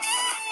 Yeah.